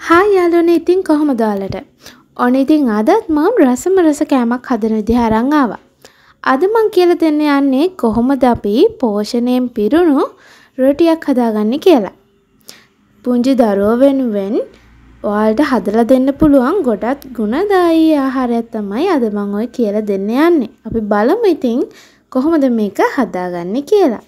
Hi යාළුවනේ ඉතින් කොහොමද ඔයාලට? ඔන්න ඉතින් අදත් මම රසම රස කෑමක් හදන විදිහ අරන් ආවා. අද මං කියලා දෙන්න යන්නේ කොහොමද අපි පෝෂණයෙන් පිරුණු රොටියක් හදාගන්නේ කියලා. පුංචි දරුවෝ වෙනුවෙන් ඔයාලට හදලා දෙන්න පුළුවන් ගොඩක් ගුණදායී ආහාරයක් තමයි අද මම ඔය කියලා දෙන්න යන්නේ. අපි බලමු ඉතින් කොහොමද මේක හදාගන්නේ කියලා.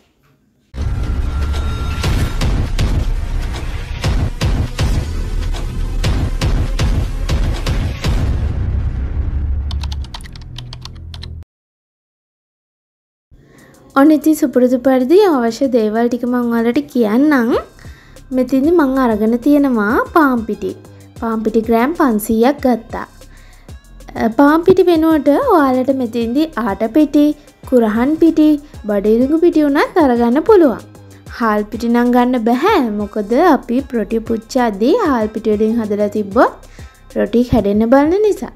ඔන්න ඉතින් සුපුරුදු පරිදි අවශ්‍ය දේවල් ටික මං ඔයාලට කියන්නම්. මෙතනදි මං අරගෙන තියෙනවා පාන් පිටි. පාන් පිටි ග්‍රෑම් 500ක් ගත්තා. පාන් පිටි වෙනුවට ඔයාලට මෙතෙන්දි ආට පිටි, කුරහන් පිටි, බඩිරුඟු පිටි උනත් අරගන්න පුළුවන්. හාල් පිටි නම් ගන්න බෑ. මොකද අපි රොටි පුච්චද්දී හාල් පිටි වලින් හදලා තිබ්බොත් රොටි කැඩෙන්න බලන නිසා.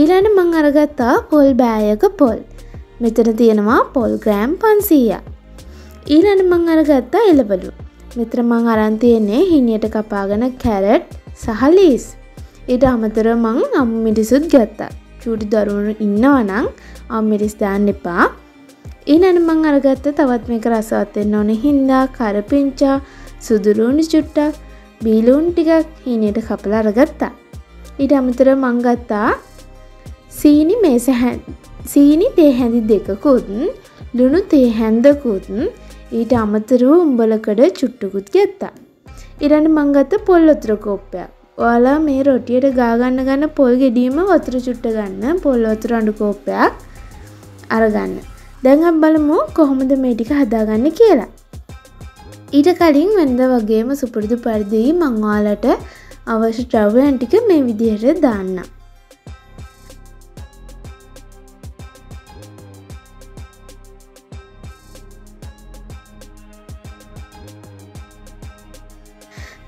ඊළඟට මං අරගත්තා පොල් බෑයක පොල්. මෙතන තියෙනවා පොල් ග්‍රෑම් පන්සීය. ඊළඟ මං අරගත්තා එළවලු මෙතර මං අරන් තියෙන්නේ හිනියට කපාගෙන කැරට් සහ ලීස්. ඊට අමතර මං අම්මිටිසුත් ගත්තා. චූටි දරුවනු ඉන්නවනං අම්මිරිස් දාන්න එපා. ඊනන මං අරගත්ත තවත් මේක රසවත්වෙන්න ඕන හින්දා කරපිංචා සුදුරුණි චුට්ටක් බීලූන් ටිකක් හීනයට කපල අරගත්තා. ඊට අමතර මංගත්තා සීනි මේසහැන් සීනි තේ හැඳි දෙකකුත් ලුණු තේ හැන්දකුත් ඊට අමතරව උඹලකඩ චුට්ටකුත් ගත්තා. ඉරන්න මංගත්ත පොල් ඔතුර කෝප්පයක්. ඔයාලා මේ රොටියට ගාගන්න ගන්න පොල් ගෙඩීම වතුර චුට්ට ගන්න පොල් වතුර අඩු කෝප්පයක් අරගන්න. දැන් අප බලමු කොහොමද මේ ටික හදාගන්න කියලා. ඊට කලින් වෙනද වගේම සුපුරුදු පරිදි මංවාලට අවශ්‍ය ද්‍රව්‍යයන් ටික මේ විදිහට දාන්නම්.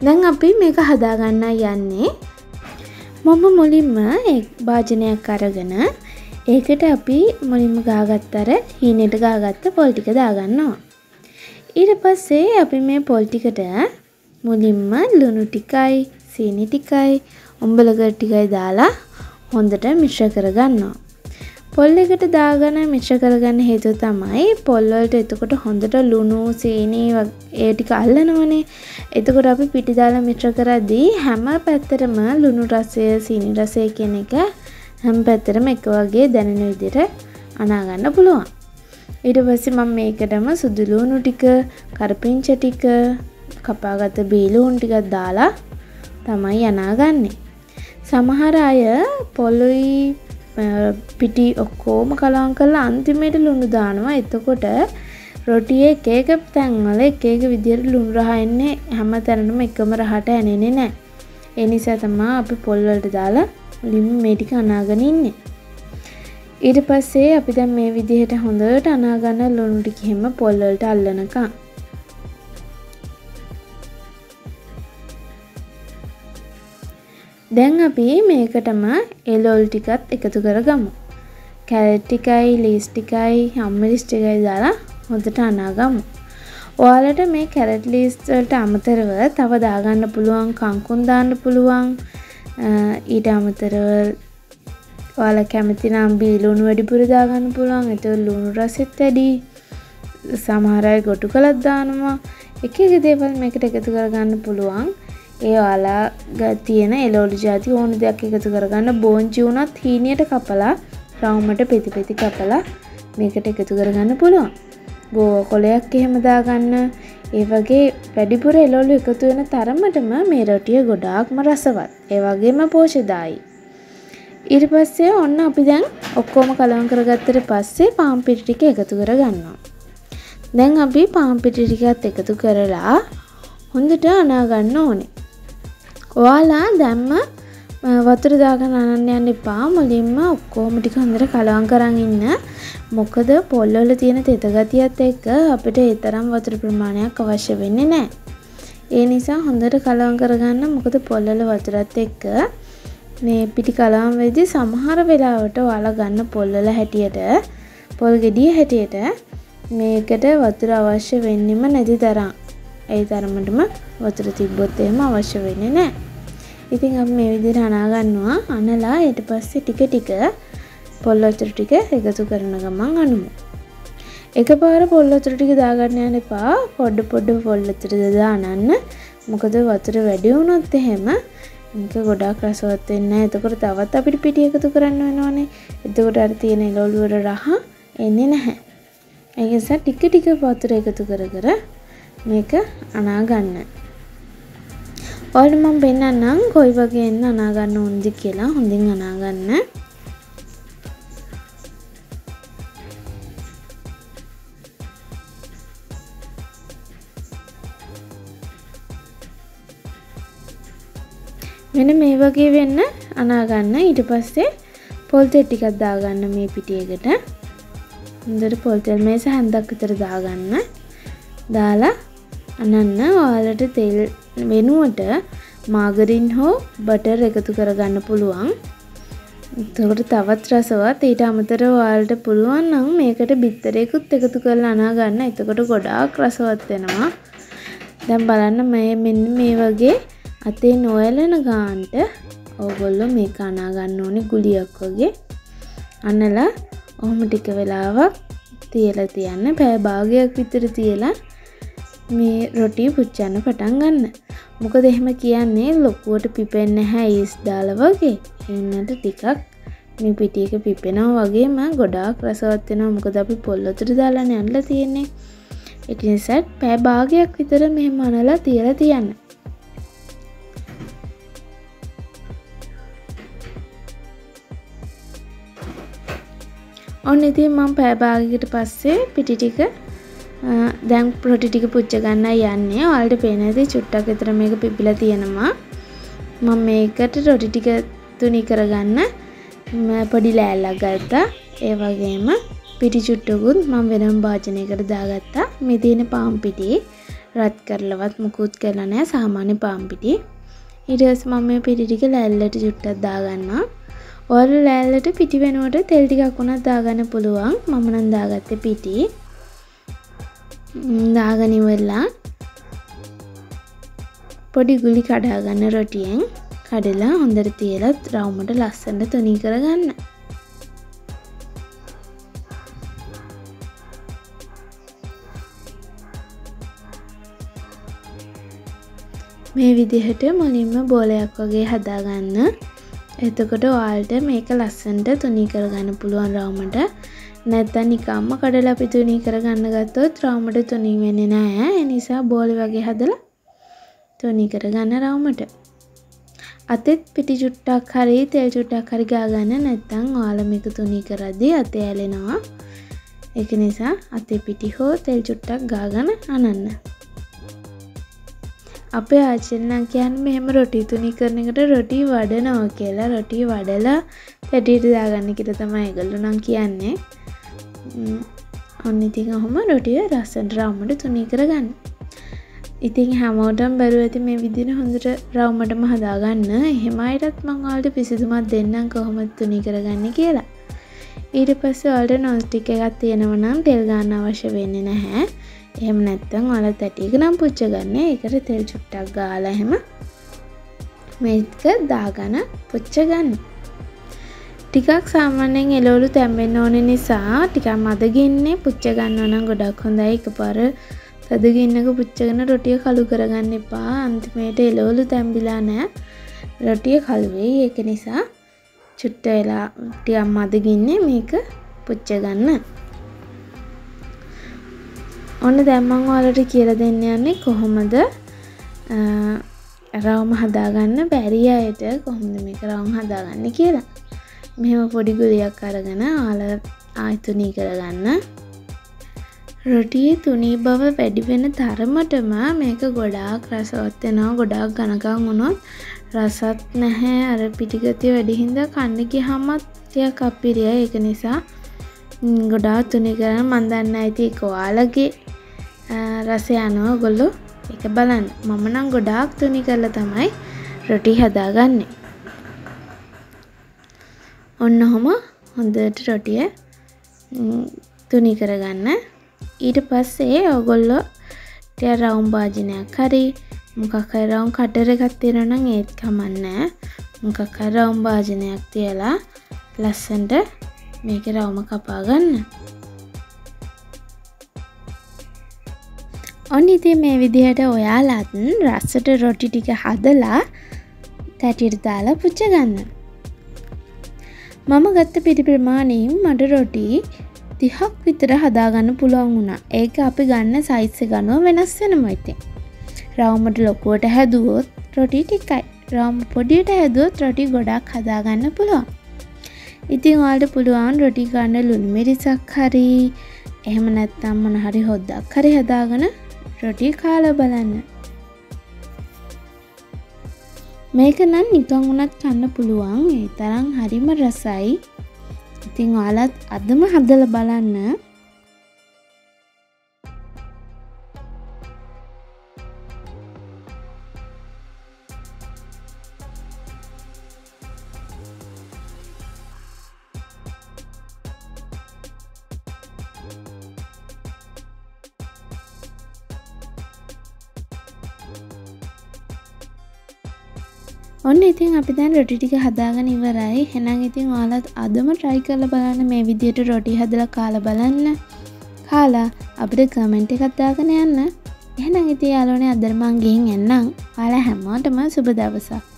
දැන් අපි මේක හදාගන්න යන්නේ මම මුලින්ම භාජනයක් අරගෙන ඒකට අපි මුලින්ම ගාගත්තර හීනට ගාගත්ත පොල්ටික දාගන්නවා. ඊට පස්සේ අපි මේ පොල්ටිකට මුලින්ම ලුණු ටිකයි සීනි ටිකයි උඹලග ටිකයි දාලා හොඳට මිශ්‍ර කරගන්නවා. පොල් එකට දාගන මිශ්‍ර කරගන්න හේතු තමයි පොල්වලට එතකොට හොඳට ලුණු සීනී ඒ ටික අල්ලනවනේ එතකොට අපි පිටි දාලා මිශ්‍ර කරද්දී හැම පැත්තටම ලුණු රසය සීනි රසය කියන එක හැම පැත්තටම එක වගේ දැනෙන විදිහට අනාගන්න පුළුවන්. ඊට පස්සේ මම මේකටම සුදු ලුණු ටික කරපිංච ටික කපාගත්ත බීලුන් ටිකක් දාලා තමයි අනාගන්නේ. සමහර අය පොලොයි පිටි ඔක්කෝම කලාම් කරලා අන්තිමයට ලුණු දානවා එතකොට රොටියේ එක එක තැන්වල එක එක විදිහට ලුණු රහ එන්නේ හැම තැනටම එකම රහට ඇනෙන්නේ නැහැ. ඒ නිසා තමයි අපි පොල් වලට දාලා මුලින්ම මේ ටික අනාගෙන ඉන්නේ. ඊට පස්සේ අපි දැන් මේ විදිහට හොඳට අනාගන්න ලුණු ටික හැම පොල් වලට අල්ලනකම් දැන් අපි මේකටම එලොල් ටිකත් එකතු කරගමු. කැරට් ටිකයි ලීස් ටිකයි අම්මිරිස් ටිකයි දාලා හොඳට අනාගමු. ඔයාලට මේ කැරට් ලීස් වලට අමතරව තව දාගන්න පුළුවන් කංකුන් දාන්න පුළුවන්. ඊට අමතරව ඔයාලා කැමති නම් බීලුණු වැඩිපුර දාගන්න පුළුවන්. එතකොට ලුණු රසෙත් වැඩි. සමහර අය ගොටු කළත් දානවා. එක එක දේවල් මේකට එකතු කරගන්න පුළුවන්. ඒ ඔයාලා තියෙන එලෝලි ජාති ඕන දෙයක් එකතු කරගන්න. බෝංචි වුණත් හීනියට කපලා රවුමට පෙති පෙති කපලා මේකට එකතු කරගන්න පුළුවන්. ගෝව කොලයක් එහෙම දාගන්න. ඒ වගේ වැඩිපුර එලෝලු එකතු වෙන තරමටම මේ රොටිය ගොඩාක්ම රසවත්. ඒ වගේම පෝෂදායි ඊට පස්සේ ඔන්න අපි දැන් ඔක්කොම කලවම් කරගත්තට පස්සේ පාම් පිටි ටික එකතු කරගන්නවා. දැන් අපි පාම් පිටි ටිකත් එකතු කරලා හොඳට අනාගන්න ඕනේ. ඔයාලා දැම්ම වතුර දාගෙන අනන්න යන්න එපා. මුලින්ම ඔක්කොම ටික හොඳට කලවම් කරන් ඉන්න. මොකද පොල්වල තියෙන තෙත ගතියත් එක්ක අපිට ඒ තරම් වතුර ප්‍රමාණයක් අවශ්‍ය වෙන්නේ නැහැ. ඒ නිසා හොඳට කලවම් කරගන්න. මොකද පොල්වල වතුරත් එක්ක මේ පිටි කලවම් වෙද්දී සමහර වෙලාවට ඔයාලා ගන්න පොල්වල හැටියට පොල් ගෙඩිය හැටියට මේකට වතුර අවශ්‍ය වෙන්නෙම නැති තරම්. ඒ තරමටම වතුර තිබ්බොත් එහෙම අවශ්‍ය වෙන්නේ නැහැ. ඉතින් අප මේ විදිහට අනාගන්නවා අනලා ඊට පස්සේ ටික ටික පොල් වතුර ටික එකතු කරන ගමන් අනුමු. එක පාර පොල් වතුර ටික දාගන්න යන එපා පොඩ්ඩ පොඩ්ඩ පොල් වතුර දානන්න මොකද වතුර වැඩි වුණොත් එහෙම මේක ගොඩාක් රසවත් වෙන්නේ එතකොට තවත් අපිට පිටි එකතු කරන්න වෙනවනේ. එතකොට අර තියෙන එළවලු වල රහ එන්නේ නැහැ. ඒ නිසා ටික ටික වතුර එකතු කර කර මේක අනා ගන්න. ඔයාලට මම පෙන්නන්නම් කොයි වගේ එන්න අනා ගන්න ඕනද කියලා හොඳින් අනා ගන්න. මෙන මේ වගේ වෙන්න අනාගන්න ඊට පස්සේ පොල්තෙල් ටිකක් දාගන්න මේ පිටියකට හොඳට පොල්තෙල් මේස හැන්දක් විතර දාගන්න දාලා අනන්න ඔයාලට තෙල් වෙනුවට මාගරින් හෝ බටර් එකතු කරගන්න පුළුවන්. එතකොට තවත් රසවත් ඊට අමතර ඔයාලට පුළුවන් නම් මේකට බිත්තරයකුත් එකතු කරලා අනා ගන්න. එතකොට ගොඩාක් රසවත් වෙනවා. දැන් බලන්න මේ මෙන්න මේ වගේ අතේ නොඇලෙන ගාන්ට ඕගොල්ලො මේ කනා ගන්න ඕනි ගුලියක් වගේ. අන්නලා ඔහොම ටික වෙලාවක් තියල තියන්න. පෑ භාගයක් විතර තියලා මේ රොටී පුච්චන්න පටන් ගන්න. මොකද එහෙම කියන්නේ ලොකුවට පිපෙන්න හැ ඉස් දාල වගේ. එන්නට ටිකක් මේ පිටියක පිපෙනවා වගේම ගොඩාක් රසවත්වෙනවා මොකද අපි පොල්ලොතට දාලාන ඇල්ල තියෙන්නේ. එක නිසත් පෑ භාගයක් විතර මෙ මනලා තියල තියන්න. ඔන්න ඉතින් මම පෑභාගකට පස්සේ පිටි ටික දැන් පොටි ටික පුච්ච ගන්න යන්නේ. ඔයාලට පේන ඇති චුට්ටක් විතර මේක පිපිලා තියෙනවා. මම මේකට රොටි ටික තුනි කරගන්න. පොඩි ලෑල්ලක් ගත්තා. ඒ වගේම පිටි චුට්ටකුත් මම වෙනම භාජනයකට දාගත්තා. මේ තියෙන පාම් පිටි රත් කරලවත් මුකුත් කරලා නැහැ. සාමාන්‍ය පාම් පිටි. ඊට පස්සේ මම මේ පිටි ටික ලෑල්ලට චුට්ටක් දාගන්නවා. ඔයාලා ලෑල්ලට පිටි වෙනුවට තෙල් ටිකක් උනත් දාගන්න පුළුවන්. මම නම් දාගත්තේ පිටි. දාගෙන ඉවරලා පොඩි ගුලි කඩාගන්න රොටියෙන් කඩලා හොඳට තියලා රවුමට ලස්සනට තුනී කරගන්න. මේ විදිහට මුලින්ම බෝලයක් වගේ හදාගන්න. එතකොට ඔයාලට මේක ලස්සන්ට තුනී කරගන්න පුළුවන් රවමට. නැත්තන් නිකම්ම කඩල අපි තුනී කරගන්න ගත්තොත් රවමට තුනී වෙන්න නෑ එනිසා බෝලි වගේ හදලා තුනී කරගන්න රවමට. අතෙත් පිටි චුට්ටක් හරි තෙල් චුට්ටක් හරි ගාගන්න නැත්තං ඔයාලම එක තුනී කරද්දී අතේ ඇලෙනවා. එක නිසා අතේ පිටි හෝ තෙල් චුට්ටක් ගාගන අනන්න. අපේ ආචරණන් කියන්න මෙහෙම රොටි තුනි කරන එකට රොටි වඩනවා කියලා. රොටි වඩලා පැටියට දාගන්න කිට තමයි ගල්ලු නම් කියන්නේ. ඔන්න ඉතින් ඔහොම රොටිය රස්සට රවමට තුනී කරගන්න. ඉතින් හැමෝටම් බැරුව ඇති මේ විදින හොඳට රවමටම හදාගන්න. එහෙමයිටත් මංවාල්ට පිසිදුමත් දෙන්නම් කොහොමත් තුනි කරගන්න කියලා. ඊට පස්ස වල්ට නොස්ටික එකත් තියෙනවනම් තෙල්ගන්න අවශ්‍ය වෙන්න නැහැ. එහෙම නැත්තං ඔල තැටියක නම් පුච්ච ගන්න. එකට තෙල් චුට්ටක් ගාලා එහෙම මේක දාගන පුච්ච ගන්න. ටිකක් සාමාන්‍යයෙන් එලවලු තැම්බෙන්න ඕන නිසා ටිකක් මදගින්නේ පුච්ච ගන්න නම් ගොඩක් හොඳයි. එක පර තදගන්නක පුච්චගෙන රොටිය කළු කරගන්න එපා. අන්තිමයට එලවලු තැම්බිලා නෑ රොටිය කල්වේ ඒක නිසා චුට්ට වෙලා ටියම් මදගින්නේ මේක පුච්ච ගන්න. ඔන්න දැම්මං ඔයාලට කියලා දෙන්න යන්නේ කොහොමද? රවම හදාගන්න බැරි අයට කොහොමද මේක රවම් හදාගන්න කියලා. මෙහෙම පොඩි ගුලියක් අරගෙන ආල ආයතුනී කරගන්න. රොටිය තුනී බව වැඩිවෙන තරමටම මේක ගොඩාක් රසවත්වෙනවා ගොඩාක් ගණකං වුණොත් රසත් නැහැ. අර පිටිගතිය වැඩිහින්ද කන්න ගිහමත් ටියක් අපිරිය එක නිසා ගොඩා තුනි කරන මන්දන්න ඇති කොයාලගේ රසය අනුව ගොල්ලු එක බලන්න. මම නම් ගොඩාක් තුනි කරලා තමයි රොටි හදාගන්නේ. ඔන්න හොම හොඳට රොටිය තුනි කරගන්න ඊට පස්සේ ඔගොල්ලො ටය රවුම් භාජනයක් හරි මොකක් හරි රවුම් කටර් එකක් තියෙනවා නම් ඒත් කමන්නේ මොකක් හරි රවුම් භාජනයක් තියලා ලස්සනට මේකේ රවුම කපා ගන්න. ඔන්න ඉතින් මේ විදිහට ඔයාලත් රස්සට රොටි ටික හදලා තැටිට දාලා පුච්ච ගන්න. මම ගත්ත පිටි ප්‍රමාණයෙන් මට රොටි තිහක් විතර හදාගන්න පුළුවන් වුණා ඒක අපි ගන්න සයිස්ස ගනුව වෙනස් වෙනම ඉතින්. රවමට ලොකුවට හැදුවොත් රොටි ටිකයි රවම් පොඩියට හැදුවොත් රොටි ගොඩක් හදාගන්න පුළුවන්. ඉතින් ඔයාලට පුළුවන් රොටි ගන්න ලුණු මිරිසක් හරි එහෙම නැත්තම් මොන හරි හොද්දක් හරි හදාගෙන රොටි කාල බලන්න. මේක නම් නිකං වුණත් කන්න පුළුවන් ඒ තරම් හරිම රසයි. ඉතිං ඔයාලත් අදම හදල බලන්න ඔන්න ඉතින් අපි දැන් රොටි ටික හදාගෙන ඉවරයි. හෙනම් ඉතින් ඔයාලත් අදම ට්‍රයි කරලා බලන්න මේ විදියට රොටි හදලා කාලා බලන්න. කාලා අපිට කමෙන්ට් එකක් දාගෙන යන්න. එහෙනම් ඉතින් යාළුවනේ අද මං ගිහින් එන්නම්. ඔයාලා හැමෝටම සුබ දවසක්.